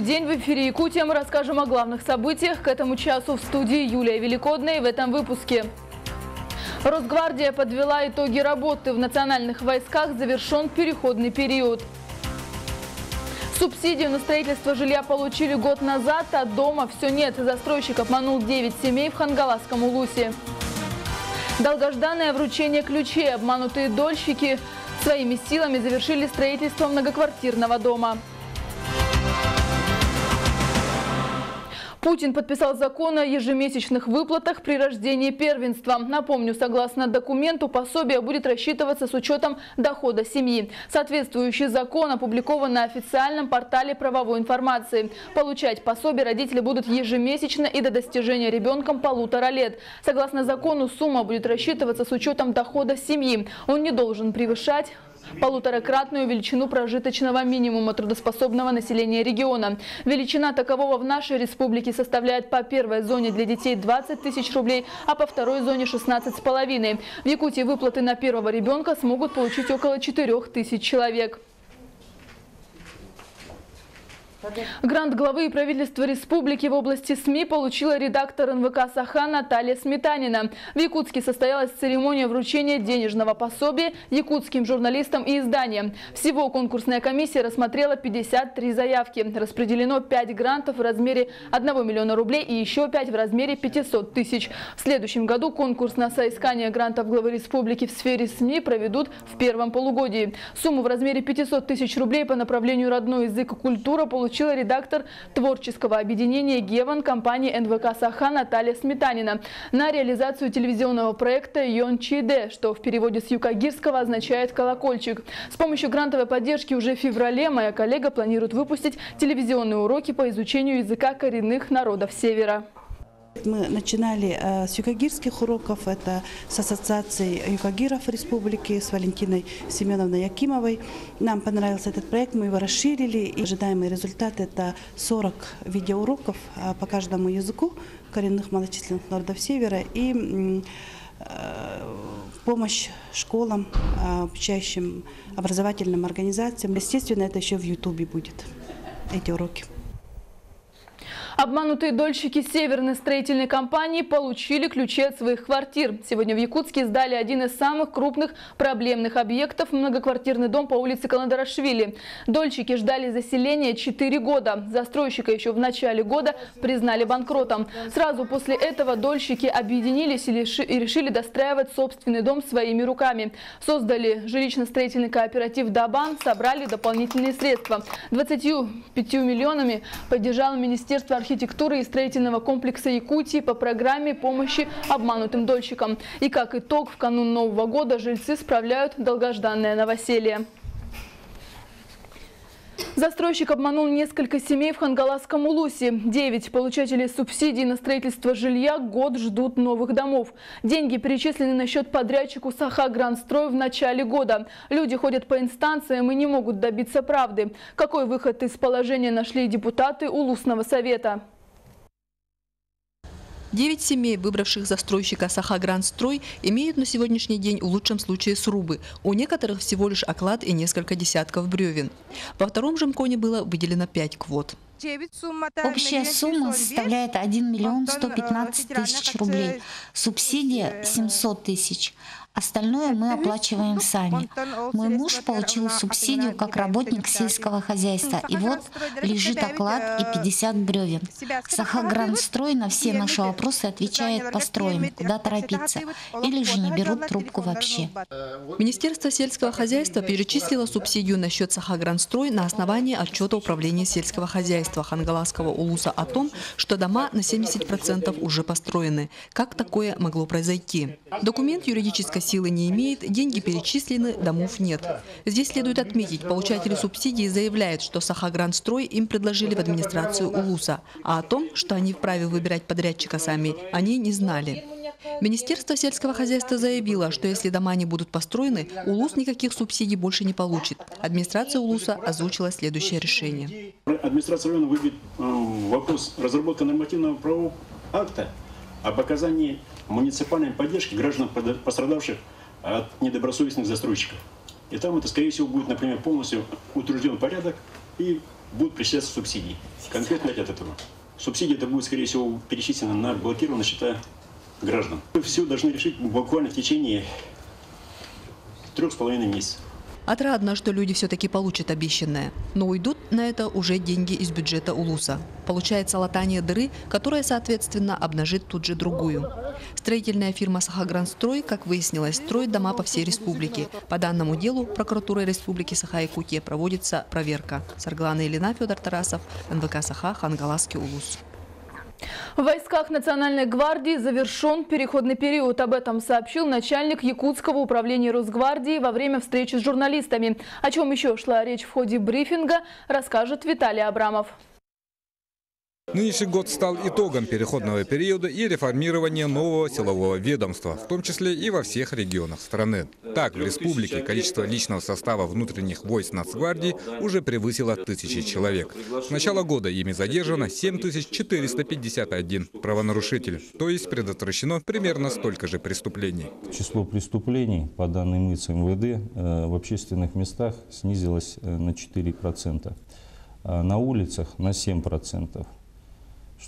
Добрый день, в эфире Якутия. Мы расскажем о главных событиях. К этому часу в студии Юлия Великодная в этом выпуске. Росгвардия подвела итоги работы. В национальных войсках завершен переходный период. Субсидию на строительство жилья получили год назад, а дома все нет. Застройщик обманул 9 семей в Хангаласском Улусе. Долгожданное вручение ключей. Обманутые дольщики своими силами завершили строительство многоквартирного дома. Путин подписал закон о ежемесячных выплатах при рождении первенства. Напомню, согласно документу, пособие будет рассчитываться с учетом дохода семьи. Соответствующий закон опубликован на официальном портале правовой информации. Получать пособие родители будут ежемесячно и до достижения ребенком полутора лет. Согласно закону, сумма будет рассчитываться с учетом дохода семьи. Он не должен превышать полуторакратную величину прожиточного минимума трудоспособного населения региона. Величина такового в нашей республике составляет по первой зоне для детей 20 тысяч рублей, а по второй зоне 16 с половиной. В Якутии выплаты на первого ребенка смогут получить около 4 тысяч человек. Грант главы правительства республики в области СМИ получила редактор НВК «Саха» Наталья Сметанина. В Якутске состоялась церемония вручения денежного пособия якутским журналистам и изданиям. Всего конкурсная комиссия рассмотрела 53 заявки. Распределено 5 грантов в размере 1 миллиона рублей и еще 5 в размере 500 тысяч. В следующем году конкурс на соискание грантов главы республики в сфере СМИ проведут в первом полугодии. Сумму в размере 500 тысяч рублей по направлению родной язык и культура получили получила редактор творческого объединения «Геван» компании НВК «Саха» Наталья Сметанина на реализацию телевизионного проекта «Йон Чиде», что в переводе с юкагирского означает «колокольчик». С помощью грантовой поддержки уже в феврале моя коллега планирует выпустить телевизионные уроки по изучению языка коренных народов Севера. Мы начинали э, с юкагирских уроков, это с ассоциацией юкагиров республики, с Валентиной Семеновной Якимовой. Нам понравился этот проект, мы его расширили. И ожидаемый результат – это 40 видеоуроков э, по каждому языку коренных малочисленных народов Севера и э, помощь школам, обучающим образовательным организациям. Естественно, это еще в Ютубе будет, эти уроки. Обманутые дольщики Северной строительной компании получили ключи от своих квартир. Сегодня в Якутске сдали один из самых крупных проблемных объектов – многоквартирный дом по улице Каландарашвили. Дольщики ждали заселения 4 года. Застройщика еще в начале года признали банкротом. Сразу после этого дольщики объединились и решили достраивать собственный дом своими руками. Создали жилищно-строительный кооператив «Дабан», собрали дополнительные средства. 25 миллионами поддержало Министерство архитектуры и строительного комплекса Якутии по программе помощи обманутым дольщикам. И как итог, в канун Нового года жильцы справляют долгожданное новоселье. Застройщик обманул несколько семей в Хангаласском Улусе. Девять получателей субсидий на строительство жилья год ждут новых домов. Деньги перечислены на счет подрядчику Саха Грандстрой в начале года. Люди ходят по инстанциям и не могут добиться правды. Какой выход из положения нашли депутаты Улусного совета? Девять семей, выбравших застройщика Сахагранстрой, имеют на сегодняшний день в лучшем случае срубы. У некоторых всего лишь оклад и несколько десятков бревен. Во втором ЖМКОНе было выделено пять квот. Общая сумма составляет 1 миллион 115 тысяч рублей. Субсидия 700 тысяч. Остальное мы оплачиваем сами. Мой муж получил субсидию как работник сельского хозяйства. И вот лежит оклад и 50 бревен. Сахагранстрой на все наши вопросы отвечает «построим», куда торопиться. Или же не берут трубку вообще. Министерство сельского хозяйства перечислило субсидию на счет Сахагранстрой на основании отчета Управления сельского хозяйства Хангаласского улуса о том, что дома на 70% уже построены. Как такое могло произойти? Документ юридической силы не имеет, деньги перечислены, домов нет. Здесь следует отметить, получатели субсидии заявляют, что Сахагранстрой им предложили в администрацию УЛУСа, а о том, что они вправе выбирать подрядчика сами, они не знали. Министерство сельского хозяйства заявило, что если дома не будут построены, УЛУС никаких субсидий больше не получит. Администрация УЛУСа озвучила следующее решение. Администрация района выбит э, вопрос разработки нормативного правового акта об оказании муниципальной поддержки граждан, пострадавших от недобросовестных застройщиков. И там это, скорее всего, будет, например, полностью утвержден порядок и будут причисляться субсидии. Конкретно от этого. Субсидия это будет, скорее всего, перечислена на блокированные счета граждан. Все должны решить буквально в течение трех с половиной месяцев. Отрадно, что люди все-таки получат обещанное. Но уйдут на это уже деньги из бюджета УЛУСа. Получается латание дыры, которая, соответственно, обнажит тут же другую. Строительная фирма «Сахагранстрой», как выяснилось, строит дома по всей республике. По данному делу прокуратурой Республики Саха-Якутия проводится проверка. Сарглана Ильина, Федор Тарасов, НВК Саха, Хангаласский УЛУС. В войсках Национальной гвардии завершен переходный период. Об этом сообщил начальник Якутского управления Росгвардии во время встречи с журналистами. О чем еще шла речь в ходе брифинга, расскажет Виталий Абрамов. Нынешний год стал итогом переходного периода и реформирования нового силового ведомства, в том числе и во всех регионах страны. Так, в республике количество личного состава внутренних войск Нацгвардии уже превысило тысячи человек. С начала года ими задержано 7451 правонарушитель, то есть предотвращено примерно столько же преступлений. Число преступлений, по данным ИЦ МВД, э, в общественных местах снизилось э, на 4%, а на улицах на 7%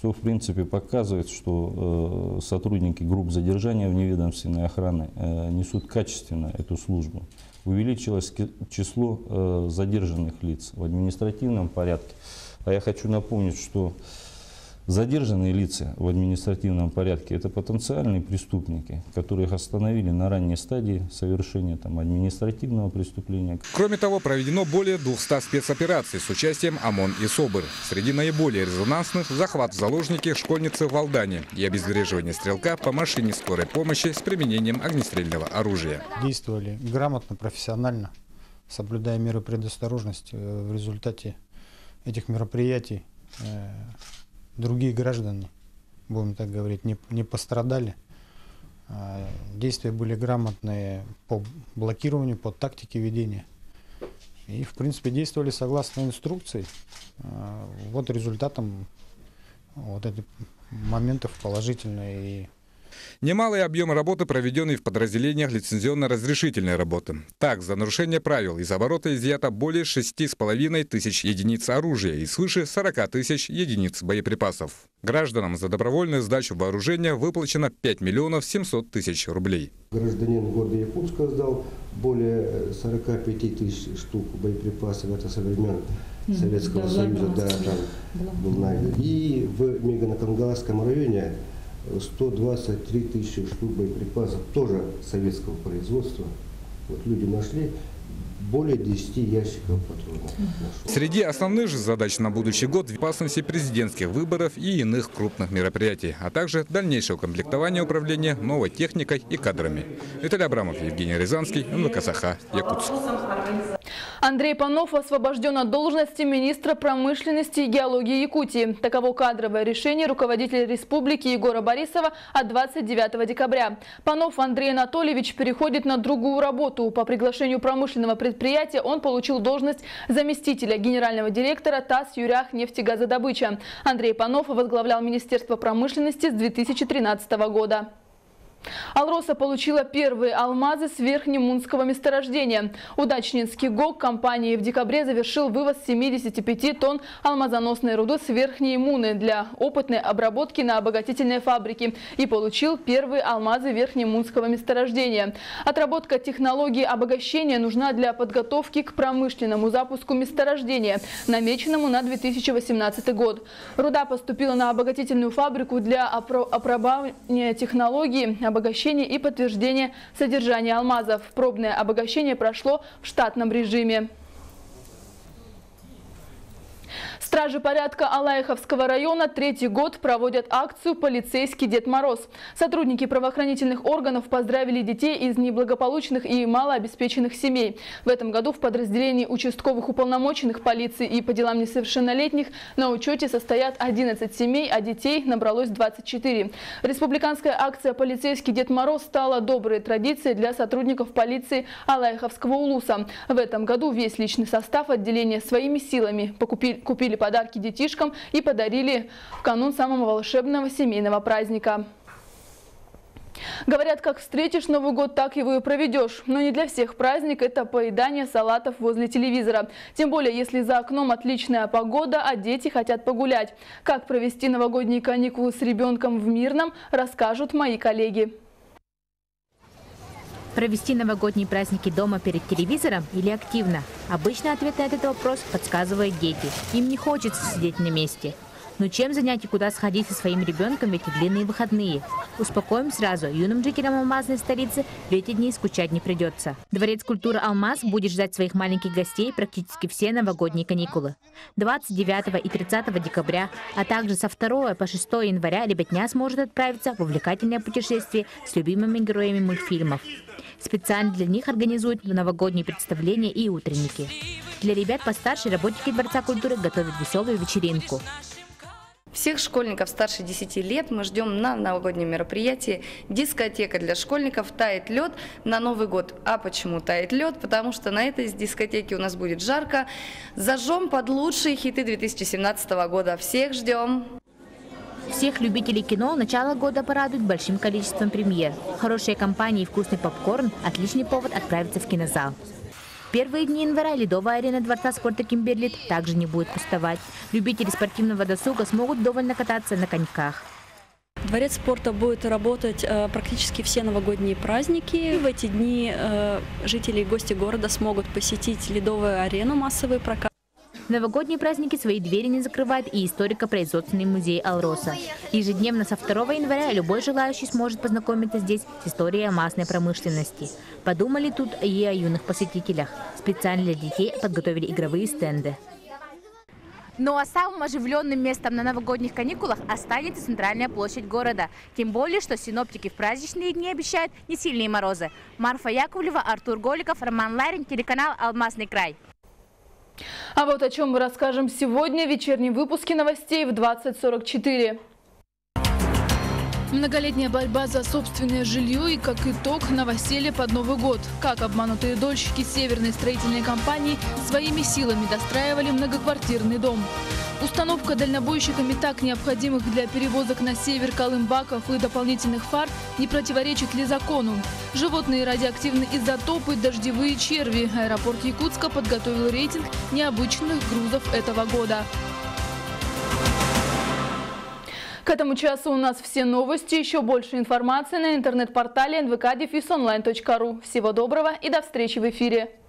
что в принципе показывает, что э, сотрудники групп задержания вневедомственной охраны э, несут качественно эту службу. Увеличилось число э, задержанных лиц в административном порядке. А я хочу напомнить, что Задержанные лица в административном порядке – это потенциальные преступники, которых остановили на ранней стадии совершения там, административного преступления. Кроме того, проведено более 200 спецопераций с участием ОМОН и СОБР. Среди наиболее резонансных – захват в заложники школьницы в Алдане и обезвреживание стрелка по машине скорой помощи с применением огнестрельного оружия. Действовали грамотно, профессионально, соблюдая меры предосторожности. В результате этих мероприятий э, другие граждане, будем так говорить, не, не пострадали. А, действия были грамотные по блокированию, по тактике ведения. И, в принципе, действовали согласно инструкции. А, вот результатом вот этих моментов положительные. Немалый объем работы, проведенный в подразделениях лицензионно-разрешительной работы. Так, за нарушение правил из оборота изъято более 6,5 тысяч единиц оружия и свыше 40 тысяч единиц боеприпасов. Гражданам за добровольную сдачу вооружения выплачено 5 миллионов 700 тысяч рублей. Гражданин города Якутска сдал более 45 тысяч штук боеприпасов. Это со времен Советского Союза. Да, там, и в Меганокангаласском районе 123 тысячи штук боеприпасов, тоже советского производства. Вот люди нашли более 10 ящиков патронов. Среди основных же задач на будущий год – безопасности президентских выборов и иных крупных мероприятий, а также дальнейшее укомплектование управления новой техникой и кадрами. Виталий Абрамов, Евгений Рязанский, НВК Саха, Якутск. Андрей Панов освобожден от должности министра промышленности и геологии Якутии. Таково кадровое решение руководителя республики Егора Борисова от 29 декабря. Панов Андрей Анатольевич переходит на другую работу. По приглашению промышленного предприятия он получил должность заместителя генерального директора ТАСС Юрях нефтегазодобыча. Андрей Панов возглавлял Министерство промышленности с 2013 года. Алроса получила первые алмазы с Верхнемунского месторождения. Удачнинский ГОК компании в декабре завершил вывоз 75 тонн алмазоносной руды с Верхней Муны для опытной обработки на обогатительной фабрике и получил первые алмазы Верхнемунского месторождения. Отработка технологии обогащения нужна для подготовки к промышленному запуску месторождения, намеченному на 2018 год. Руда поступила на обогатительную фабрику для опробования технологии обогащение и подтверждение содержания алмазов. Пробное обогащение прошло в штатном режиме. Стражи порядка Алаиховского района третий год проводят акцию «Полицейский Дед Мороз». Сотрудники правоохранительных органов поздравили детей из неблагополучных и малообеспеченных семей. В этом году в подразделении участковых уполномоченных полиции и по делам несовершеннолетних на учете состоят 11 семей, а детей набралось 24. Республиканская акция «Полицейский Дед Мороз» стала доброй традицией для сотрудников полиции Алаиховского улуса. В этом году весь личный состав отделения своими силами покупили, купили подарки детишкам и подарили в канун самого волшебного семейного праздника. Говорят, как встретишь Новый год, так его и проведешь. Но не для всех праздник – это поедание салатов возле телевизора. Тем более, если за окном отличная погода, а дети хотят погулять. Как провести новогодние каникулы с ребенком в Мирном, расскажут мои коллеги. Провести новогодние праздники дома перед телевизором или активно? Обычно ответ на этот вопрос подсказывают дети. Им не хочется сидеть на месте. Но чем занять и куда сходить со своим ребенком в эти длинные выходные? Успокоим сразу, юным жителям алмазной столицы в эти дни скучать не придется. Дворец культуры «Алмаз» будет ждать своих маленьких гостей практически все новогодние каникулы. 29 и 30 декабря, а также со 2 по 6 января ребятня сможет отправиться в увлекательное путешествие с любимыми героями мультфильмов. Специально для них организуют новогодние представления и утренники. Для ребят постарше работники Дворца культуры готовят веселую вечеринку. Всех школьников старше 10 лет мы ждем на новогоднем мероприятии. Дискотека для школьников «Тает лед» на Новый год. А почему тает лед? Потому что на этой дискотеке у нас будет жарко. Зажжем под лучшие хиты 2017 года. Всех ждем! Всех любителей кино начало года порадует большим количеством премьер. Хорошая компания и вкусный попкорн – отличный повод отправиться в кинозал первые дни января ледовая арена Дворца спорта Кимберлит также не будет пустовать. Любители спортивного досуга смогут довольно кататься на коньках. Дворец спорта будет работать э, практически все новогодние праздники. В эти дни э, жители и гости города смогут посетить ледовую арену, массовый прокат новогодние праздники свои двери не закрывает и историко-производственный музей «Алроса». Ежедневно со 2 января любой желающий сможет познакомиться здесь с историей массной промышленности. Подумали тут и о юных посетителях. Специально для детей подготовили игровые стенды. Ну а самым оживленным местом на новогодних каникулах останется центральная площадь города. Тем более, что синоптики в праздничные дни обещают не сильные морозы. Марфа Яковлева, Артур Голиков, Роман Ларин, телеканал «Алмазный край». А вот о чем мы расскажем сегодня в вечернем выпуске новостей в 2044. Многолетняя борьба за собственное жилье и, как итог, новоселье под Новый год. Как обманутые дольщики северной строительной компании своими силами достраивали многоквартирный дом. Установка дальнобойщиками так необходимых для перевозок на север колымбаков и дополнительных фар не противоречит ли закону? Животные радиоактивные изотопы, дождевые черви. Аэропорт Якутска подготовил рейтинг необычных грузов этого года. К этому часу у нас все новости. Еще больше информации на интернет-портале nvk.online.ru. Всего доброго и до встречи в эфире.